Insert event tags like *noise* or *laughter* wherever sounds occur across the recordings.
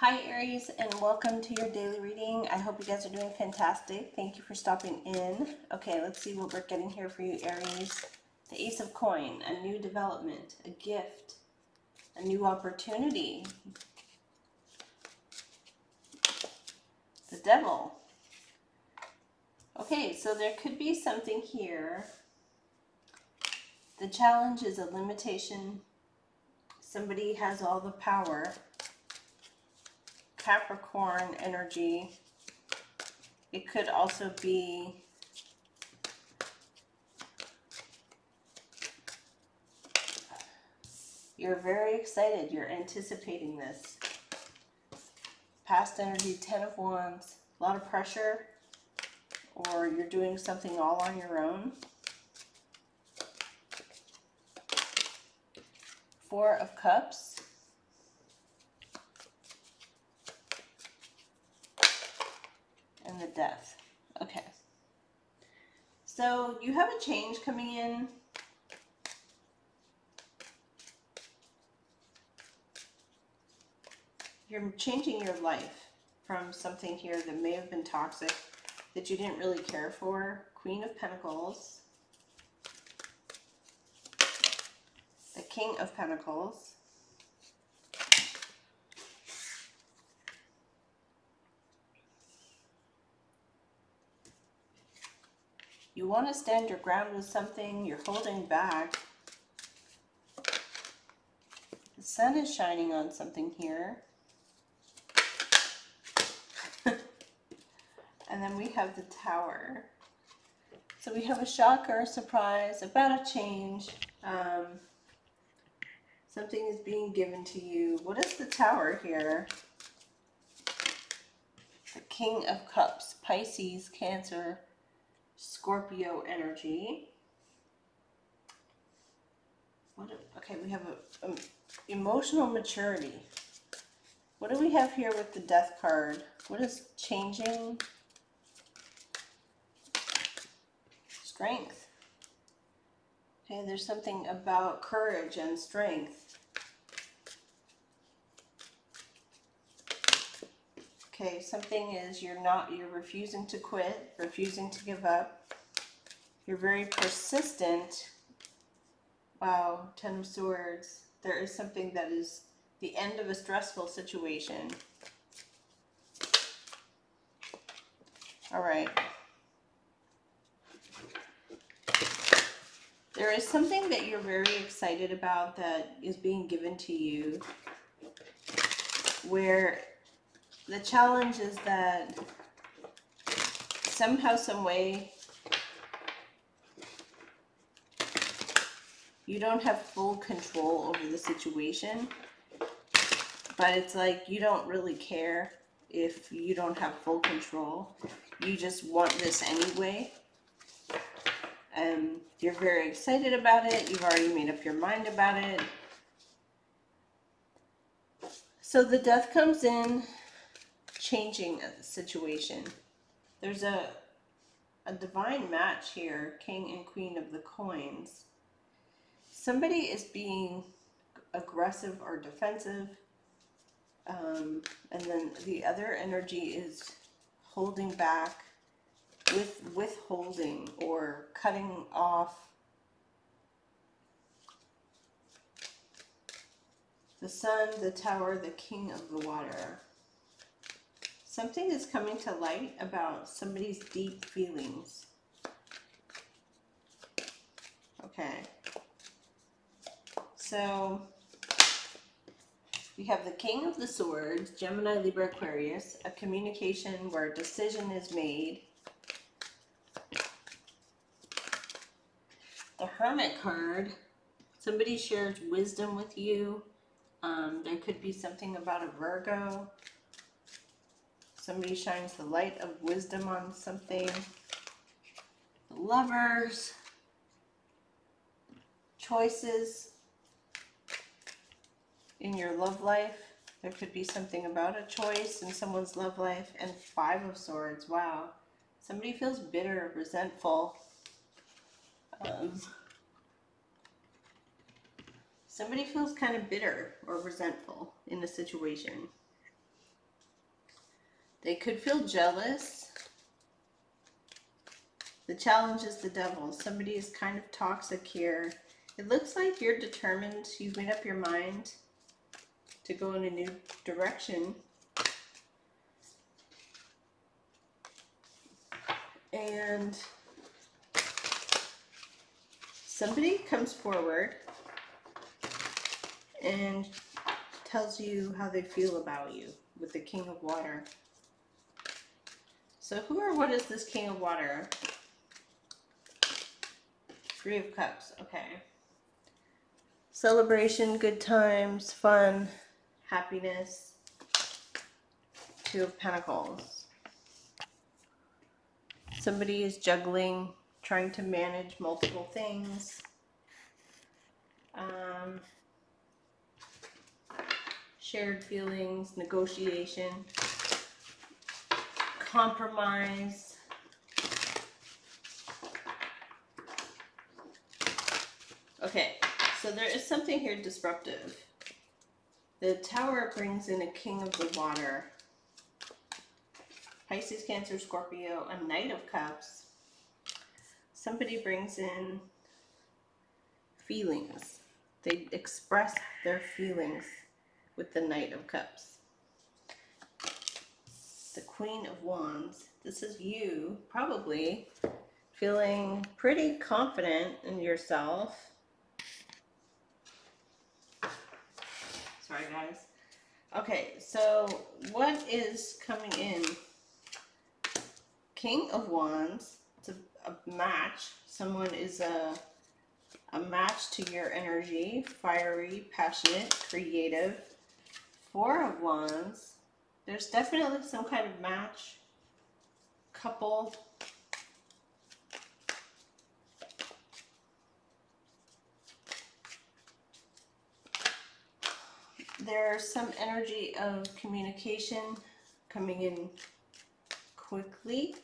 Hi Aries and welcome to your daily reading. I hope you guys are doing fantastic. Thank you for stopping in. Okay, let's see what we're getting here for you Aries. The Ace of Coin, a new development, a gift, a new opportunity. The Devil. Okay, so there could be something here. The challenge is a limitation. Somebody has all the power Capricorn energy. It could also be you're very excited. You're anticipating this. Past energy, Ten of Wands, a lot of pressure, or you're doing something all on your own. Four of Cups. And the death. Okay. So you have a change coming in. You're changing your life from something here that may have been toxic that you didn't really care for. Queen of Pentacles. The King of Pentacles. You want to stand your ground with something, you're holding back. The sun is shining on something here. *laughs* and then we have the tower. So we have a shocker, a surprise, about a change. Um, something is being given to you. What is the tower here? The King of Cups, Pisces, Cancer, Scorpio energy. What? Okay, we have a, a emotional maturity. What do we have here with the death card? What is changing? Strength. Okay, there's something about courage and strength. Okay, something is you're not, you're refusing to quit, refusing to give up. You're very persistent. Wow, Ten of Swords. There is something that is the end of a stressful situation. All right. There is something that you're very excited about that is being given to you where the challenge is that somehow, some way, you don't have full control over the situation. But it's like you don't really care if you don't have full control. You just want this anyway. And you're very excited about it. You've already made up your mind about it. So the death comes in changing a situation. There's a a divine match here, king and queen of the coins. Somebody is being aggressive or defensive. Um, and then the other energy is holding back with withholding or cutting off the sun, the tower, the king of the water. Something is coming to light about somebody's deep feelings. Okay. So we have the King of the Swords, Gemini, Libra, Aquarius, a communication where a decision is made. The Hermit card, somebody shares wisdom with you. Um, there could be something about a Virgo. Somebody shines the light of wisdom on something. The lovers. Choices in your love life. There could be something about a choice in someone's love life. And Five of Swords. Wow. Somebody feels bitter, resentful. Um, somebody feels kind of bitter or resentful in a situation. They could feel jealous. The challenge is the devil. Somebody is kind of toxic here. It looks like you're determined. You've made up your mind to go in a new direction. And somebody comes forward and tells you how they feel about you with the King of Water. So who or what is this King of Water? Three of Cups, okay. Celebration, good times, fun, happiness. Two of Pentacles. Somebody is juggling, trying to manage multiple things. Um, shared feelings, negotiation, compromise. Okay, so there is something here disruptive. The tower brings in a king of the water. Pisces, Cancer, Scorpio, a knight of cups. Somebody brings in feelings. They express their feelings with the Knight of Cups. Queen of Wands. This is you probably feeling pretty confident in yourself. Sorry, guys. Okay, so what is coming in? King of Wands. It's a, a match. Someone is a a match to your energy, fiery, passionate, creative, Four of Wands. There's definitely some kind of match. Couple. There's some energy of communication coming in quickly.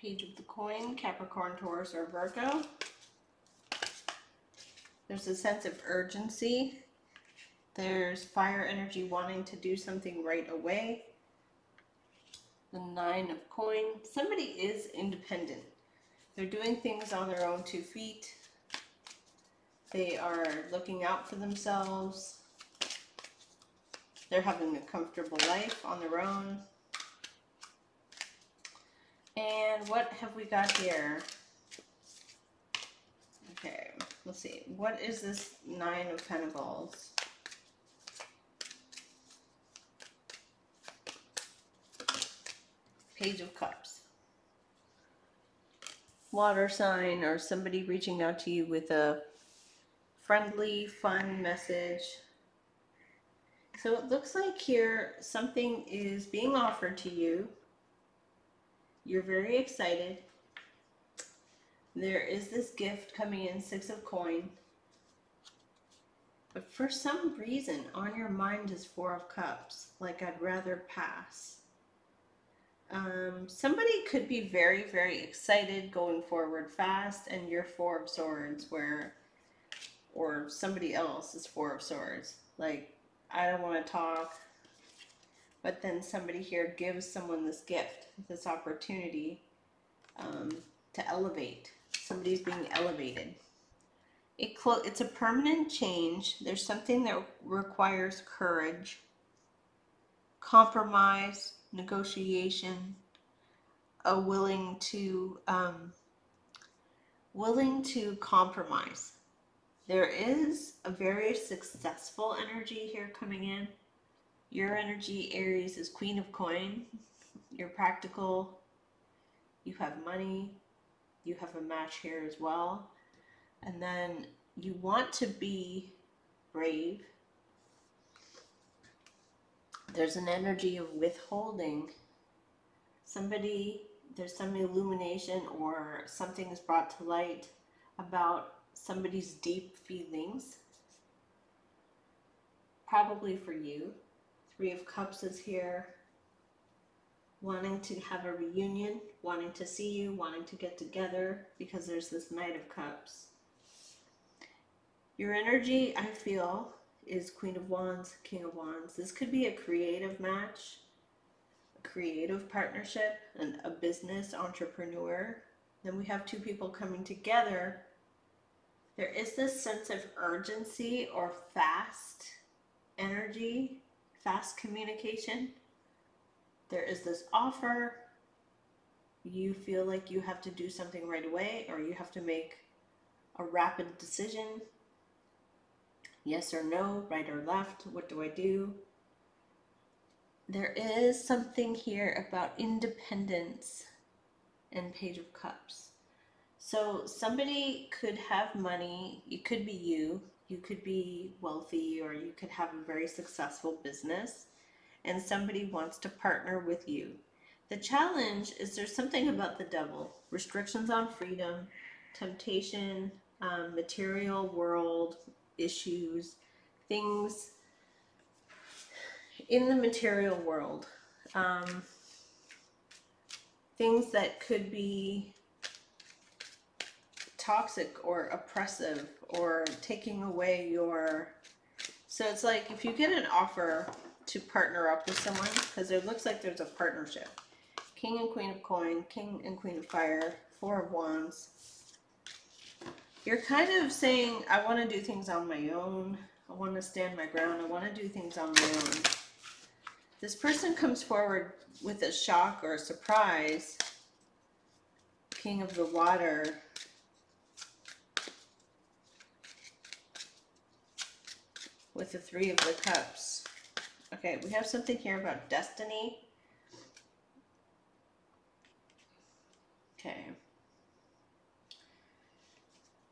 Page of the coin, Capricorn, Taurus, or Virgo. There's a sense of urgency. There's fire energy wanting to do something right away. The nine of coins. Somebody is independent. They're doing things on their own two feet. They are looking out for themselves. They're having a comfortable life on their own. And what have we got here? Okay let's see, what is this Nine of Pentacles? Page of Cups. Water sign or somebody reaching out to you with a friendly, fun message. So it looks like here something is being offered to you. You're very excited. There is this gift coming in, Six of Coin. But for some reason, on your mind is Four of Cups. Like, I'd rather pass. Um, somebody could be very, very excited going forward fast, and you're Four of Swords, where, or somebody else is Four of Swords. Like, I don't want to talk. But then somebody here gives someone this gift, this opportunity um, to elevate somebody's being elevated. It it's a permanent change. There's something that requires courage, compromise, negotiation, a willing to um, willing to compromise. There is a very successful energy here coming in. Your energy, Aries, is Queen of Coin. You're practical. You have money you have a match here as well. And then you want to be brave. There's an energy of withholding. Somebody, there's some illumination or something is brought to light about somebody's deep feelings. Probably for you. Three of Cups is here wanting to have a reunion, wanting to see you, wanting to get together because there's this Knight of Cups. Your energy, I feel, is Queen of Wands, King of Wands. This could be a creative match, a creative partnership, and a business entrepreneur. Then we have two people coming together. There is this sense of urgency or fast energy, fast communication. There is this offer. You feel like you have to do something right away or you have to make a rapid decision yes or no, right or left, what do I do? There is something here about independence and Page of Cups. So somebody could have money, it could be you, you could be wealthy, or you could have a very successful business, and somebody wants to partner with you. The challenge is there's something about the devil restrictions on freedom, temptation, um, material world, issues, things in the material world, um, things that could be toxic or oppressive or taking away your. So it's like if you get an offer to partner up with someone, because it looks like there's a partnership. King and Queen of Coin, King and Queen of Fire, Four of Wands, you're kind of saying, I want to do things on my own. I want to stand my ground. I want to do things on my own. This person comes forward with a shock or a surprise. King of the Water. With the Three of the Cups. Okay, we have something here about destiny. Okay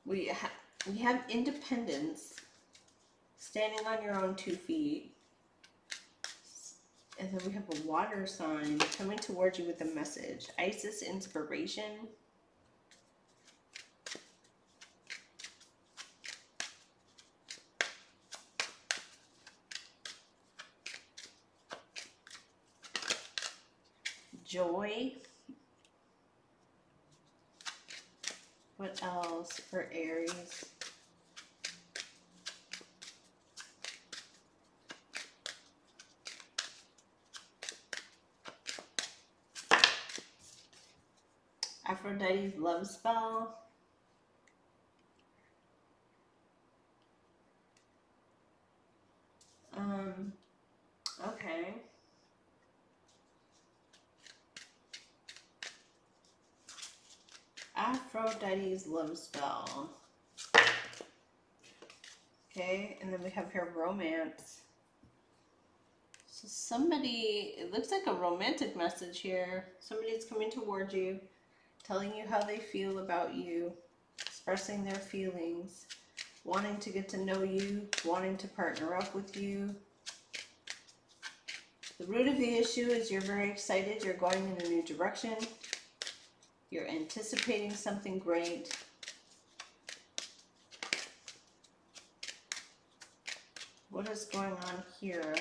we ha we have independence, standing on your own two feet, and then we have a water sign coming towards you with a message. Isis inspiration. Joy. What for Aries? Aphrodite's love spell. Um, okay. Aphrodite's love spell. Okay, and then we have here romance. So somebody, it looks like a romantic message here. Somebody's coming towards you, telling you how they feel about you, expressing their feelings, wanting to get to know you, wanting to partner up with you. The root of the issue is you're very excited, you're going in a new direction, you're anticipating something great. What is going on here?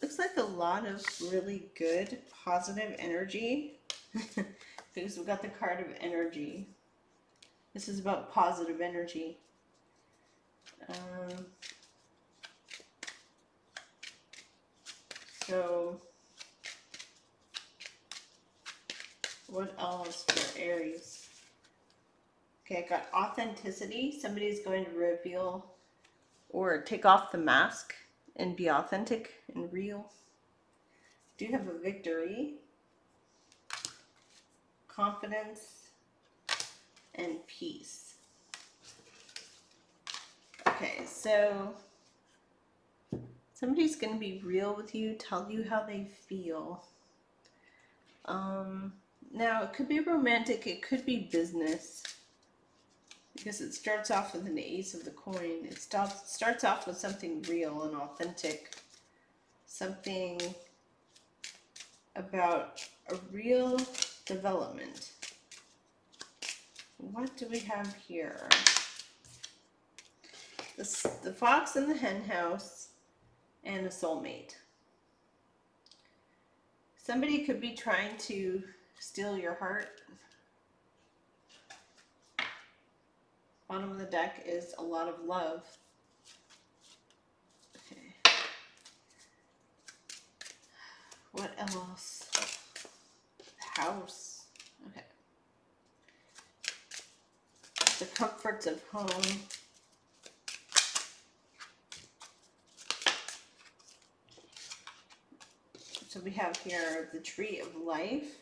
Looks like a lot of really good positive energy *laughs* because we've got the card of energy. This is about positive energy. Um, So, what else for Aries? Okay, I got authenticity. Somebody's going to reveal or take off the mask and be authentic and real. Do have a victory, confidence, and peace. Okay, so Somebody's going to be real with you, tell you how they feel. Um, now, it could be romantic, it could be business. Because it starts off with an ace of the coin. It starts, starts off with something real and authentic. Something about a real development. What do we have here? The, the fox in the hen house and a soulmate. Somebody could be trying to steal your heart. Bottom of the deck is a lot of love. Okay. What else? House. Okay. The comforts of home. So we have here the tree of life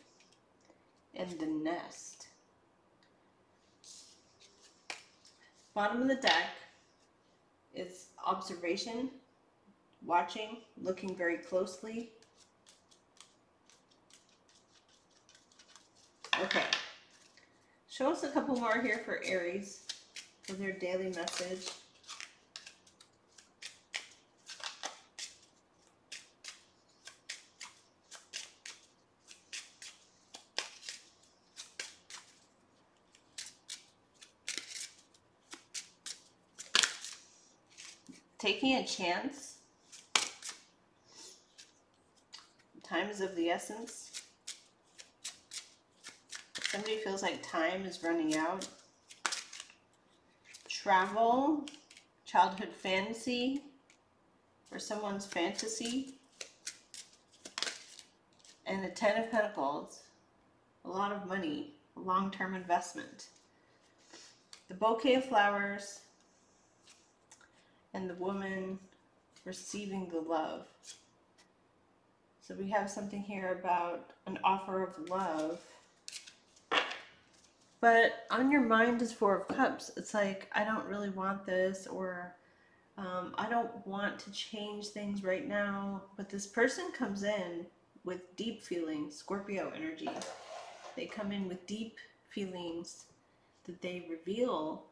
and the nest. Bottom of the deck is observation, watching, looking very closely. Okay. Show us a couple more here for Aries for their daily message. Taking a chance. Time is of the essence. Somebody feels like time is running out. Travel, childhood fantasy, or someone's fantasy. And the Ten of Pentacles, a lot of money, long-term investment. The bouquet of flowers, and the woman receiving the love. So we have something here about an offer of love. But on your mind is Four of Cups. It's like, I don't really want this, or um, I don't want to change things right now. But this person comes in with deep feelings, Scorpio energy. They come in with deep feelings that they reveal.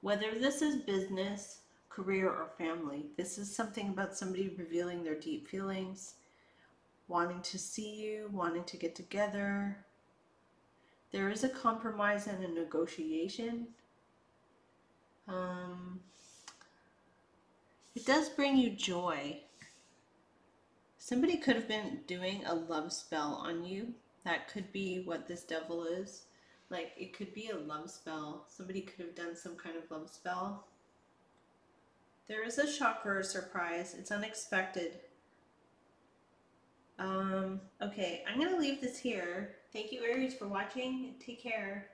Whether this is business, career, or family. This is something about somebody revealing their deep feelings, wanting to see you, wanting to get together. There is a compromise and a negotiation. Um, it does bring you joy. Somebody could have been doing a love spell on you. That could be what this devil is. Like, it could be a love spell. Somebody could have done some kind of love spell there is a shocker or surprise. It's unexpected. Um, okay, I'm going to leave this here. Thank you, Aries, for watching. Take care.